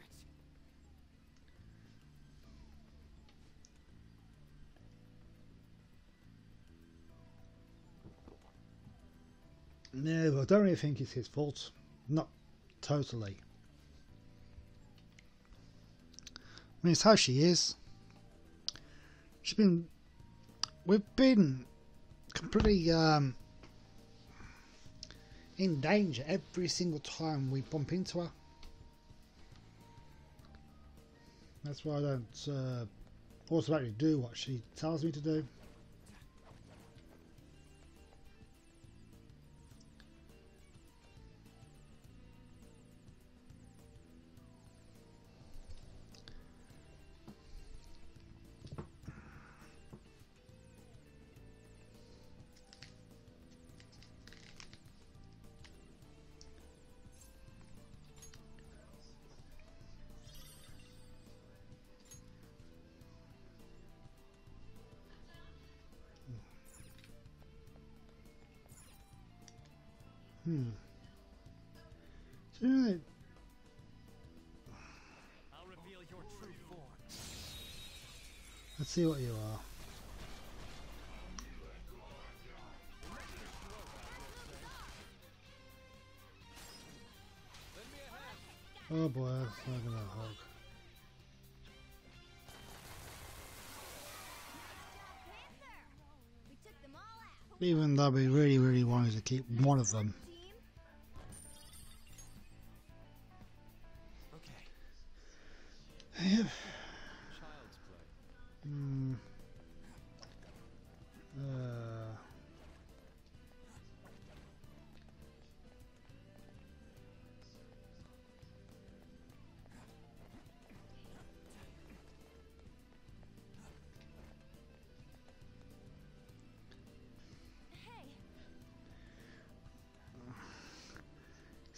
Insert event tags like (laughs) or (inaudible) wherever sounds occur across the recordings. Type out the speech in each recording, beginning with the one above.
it. No, I don't really think it's his fault. Not totally. I mean, it's how she is. She's been. We've been completely um, in danger every single time we bump into her. That's why I don't uh, automatically do what she tells me to do. Hmm. So, you know, I'll reveal your true form. let's see what you are. Oh boy, that's not gonna out. Even though we really, really wanted to keep one of them.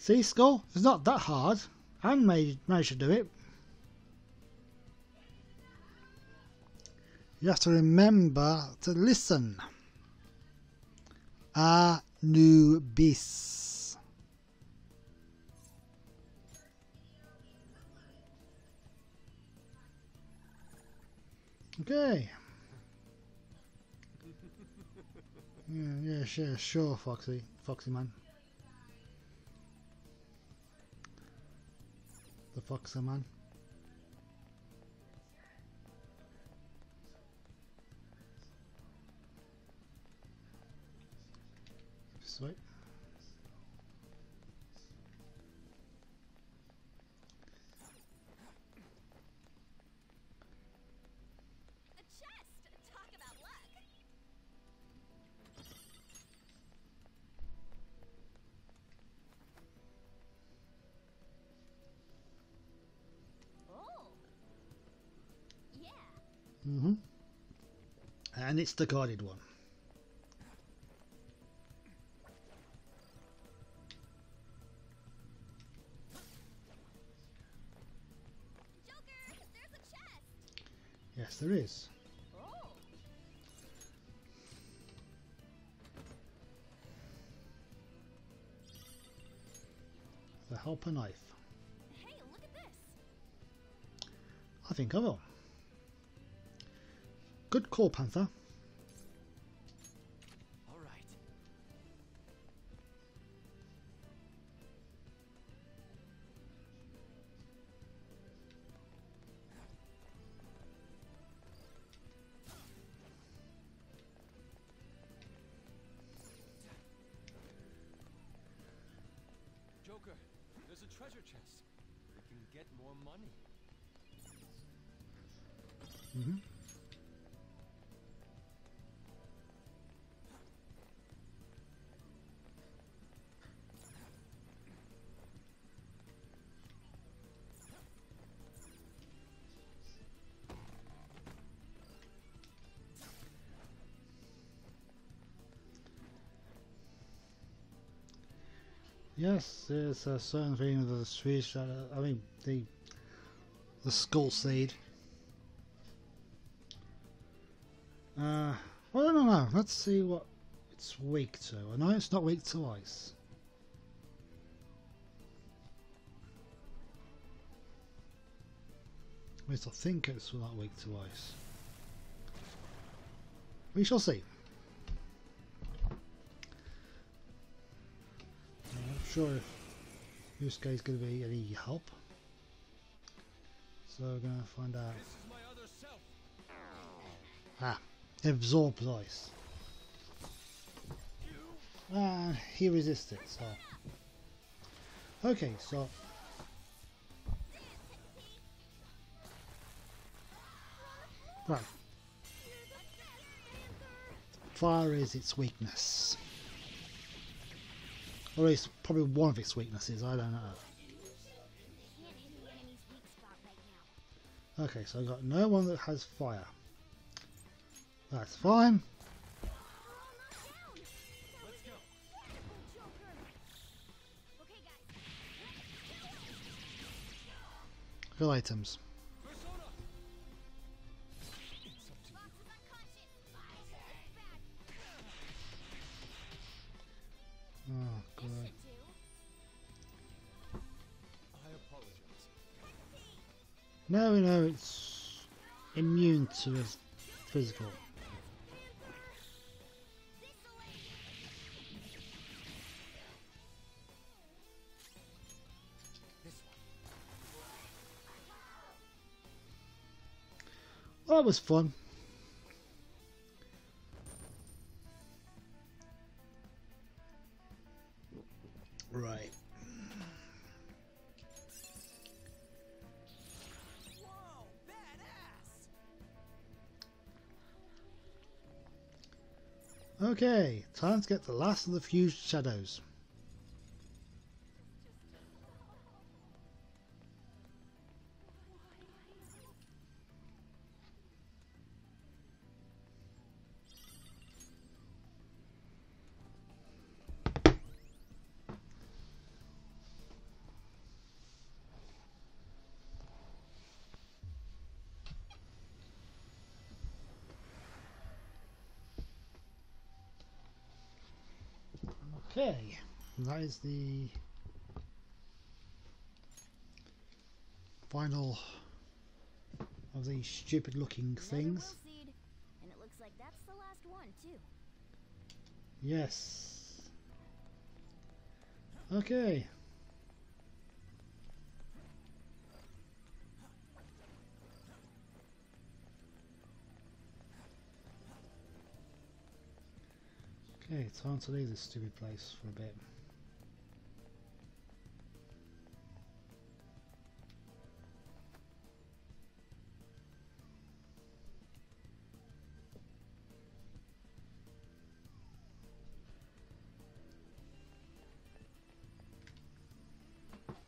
See, Skull? It's not that hard. I managed to do it. You have to remember to listen. Anubis. Okay. (laughs) Yeah, yeah, sure, sure, Foxy, Foxy man. The Foxy man. Sweet. Mm-hmm. And it's the guarded one. Joker, there's a chest. Yes, there is. The helper knife. Hey, look at this. I think I will. Good call, Panther. All right. Joker, there's a treasure chest. We can get more money. Mm-hmm. Yes, there's a certain thing with the Swedish. Uh, I mean, the the skull seed. Uh, well, I don't know. Let's see what it's weak to. I know it's not weak to ice. At least I think it's not weak to ice. We shall see. Sure if Yusuke is going to be any help. So we're going to find out. This is my other self. Ah, it absorbs ice. And he resisted, so. Okay, so. Right. Fire is its weakness. Or it's probably one of its weaknesses, I don't know. Okay, so I've got no one that has fire. That's fine. We're all No, no, it's immune to his physical. Well, that was fun. Okay, time to get the last of the fused shadows. Okay, that is the final of these stupid looking things. seed, and it looks like that's the last one too. Yes. Okay. Okay, time to leave this stupid place for a bit.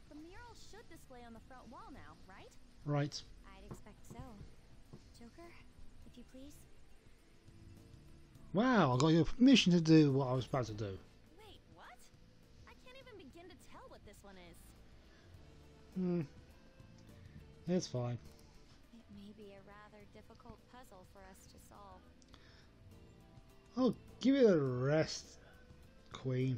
The mural should display on the front wall now, right? Right. I'd expect so. Joker, if you please. Wow, I got your permission to do what I was about to do. Wait, what? I can't even begin to tell what this one is. Hmm. It's fine. It may be a rather difficult puzzle for us to solve. Oh, give it a rest, Queen.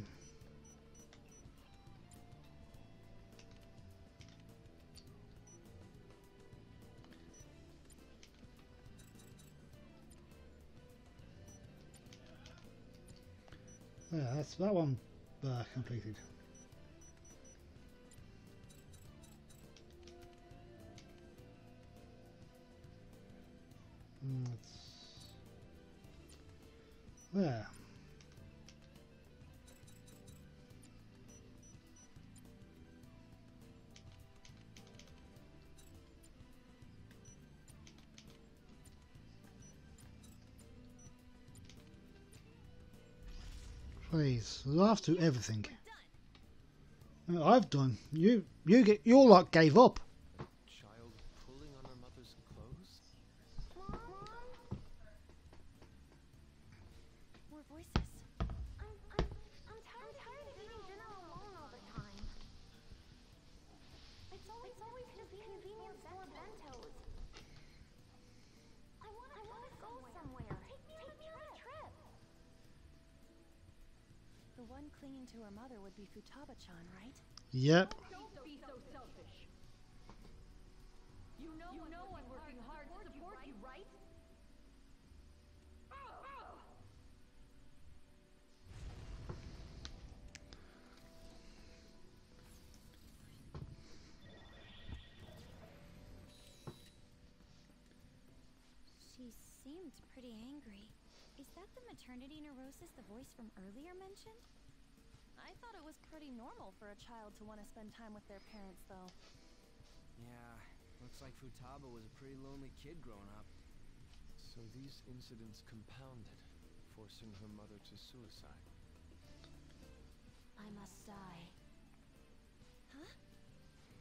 Yeah, that's that one uh, completed. Mm, There. Laugh to everything. I've done. You, you get, you all lot gave up. Clinging to her mother would be Futaba-chan, right? Yep. Don't be so selfish. You know, you know I'm working hard to support you, right? She seemed pretty angry. Is that the maternity neurosis the voice from earlier mentioned? I thought it was pretty normal for a child to want to spend time with their parents, though. Yeah, looks like Futaba was a pretty lonely kid growing up. So these incidents compounded, forcing her mother to suicide. I must die. Huh?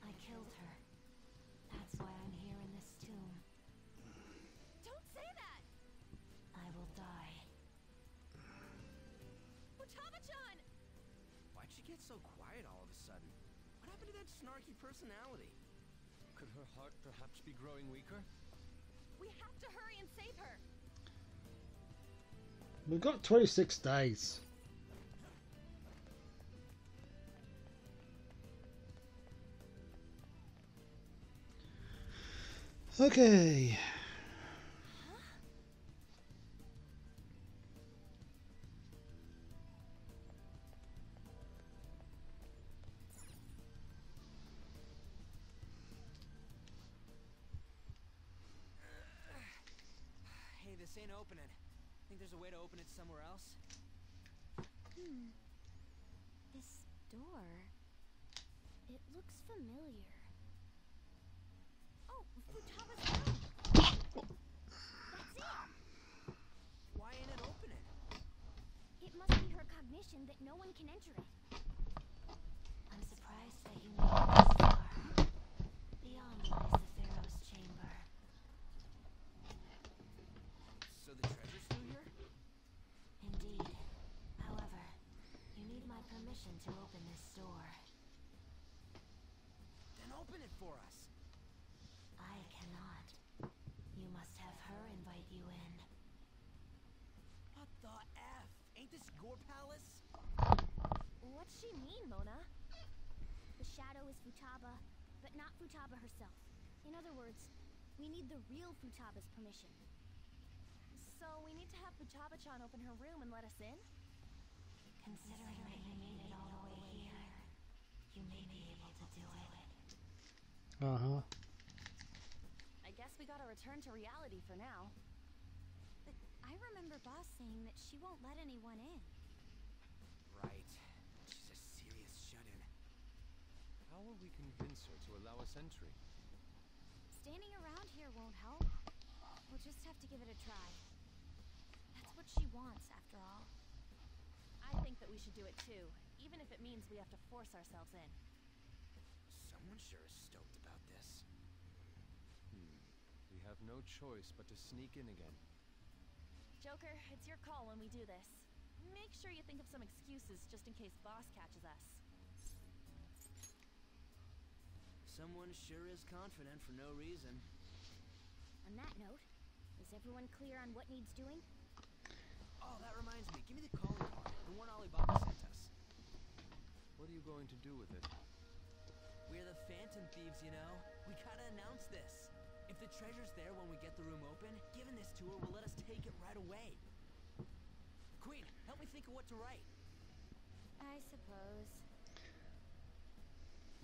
I killed her. That's why I'm get so quiet all of a sudden? What happened to that snarky personality? Could her heart perhaps be growing weaker? We have to hurry and save her! We've got 26 days. Okay. This ain't opening. Think there's a way to open it somewhere else? Hmm. This door. It looks familiar. Oh, Futaba's room! That's it! Why ain't it opening? It must be her cognition that no one can enter it. I'm surprised that you it this far. Beyond lies the Pharaoh's chamber. So the treasure's still here? Indeed. However, you need my permission to open this door. Then open it for us. I cannot. You must have her invite you in. What the F? Ain't this Gore Palace? What's she mean, Mona? The shadow is Futaba, but not Futaba herself. In other words, we need the real Futaba's permission. So we need to have Futaba-chan open her room and let us in? Considering that you made it all the way here, you may be able to do it. Uh huh. I guess we gotta return to reality for now. But I remember Boss saying that she won't let anyone in. Right. She's a serious shut-in. How will we convince her to allow us entry? Standing around here won't help. We'll just have to give it a try. That's what she wants, after all. I think that we should do it too, even if it means we have to force ourselves in. Someone sure is stoked about this. Hmm. We have no choice but to sneak in again. Joker, it's your call when we do this. Make sure you think of some excuses just in case Boss catches us. Someone sure is confident for no reason. On that note, is everyone clear on what needs doing? Oh, that reminds me. Give me the calling card. The one Alibaba sent us. What are you going to do with it? We're the Phantom Thieves, you know. We gotta announce this. If the treasure's there when we get the room open, giving this to her will let us take it right away. Queen, help me think of what to write. I suppose.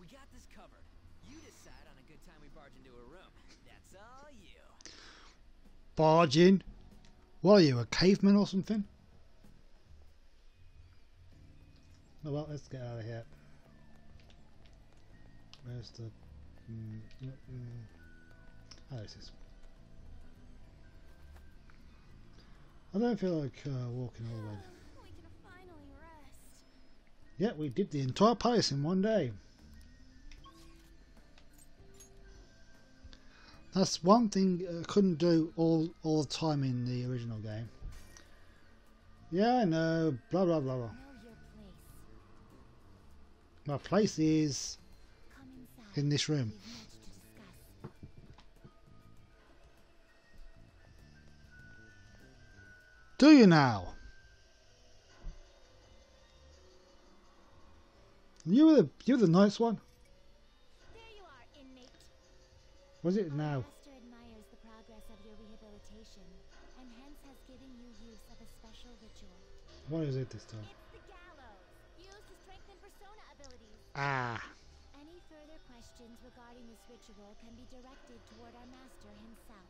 We got this covered. You decide on a good time we barge into a room. That's all you. Barge in. What are you, a caveman or something? Oh well, let's get out of here. Where's the... Mm, mm, mm. Oh, this is... I don't feel like uh, walking all the way. Yeah, we did the entire palace in one day. That's one thing I couldn't do all all the time in the original game. Yeah, I know. Blah blah blah blah. My place is in this room. Do you now? You were the you were the nice one. Are. Was it now? What is it this time? Ah, Any further questions regarding this ritual can be directed toward our master himself.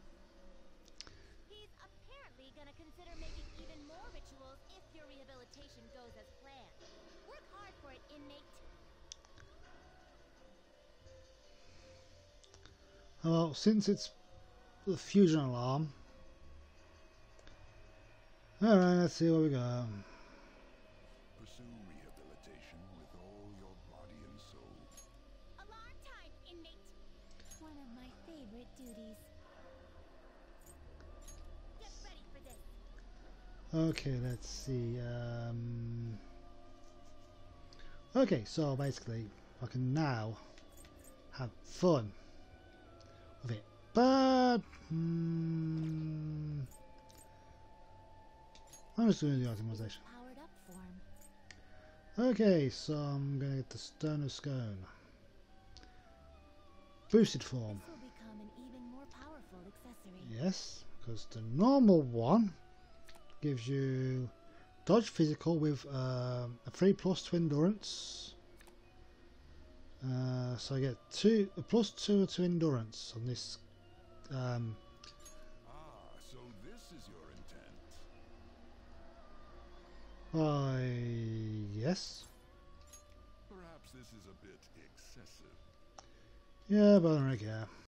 He's apparently gonna consider making even more rituals if your rehabilitation goes as planned. Work hard for it, inmate. well, since it's the fusion alarm. Alright, let's see what we go. One of my favorite duties. Get ready for this. Okay, let's see. Um, okay, so basically, I can now have fun with it. But hmm, I'm just doing the optimization. Powered up form. Okay, so I'm gonna get the Stone of Scone. Powerful form. Yes, because the normal one gives you dodge physical with um, a 3 plus to endurance. Uh, so I get two a plus 2 to endurance on this. Um, Ah, so this is your intent. I yes. Perhaps this is a bit excessive. Yeah, but I don't really care.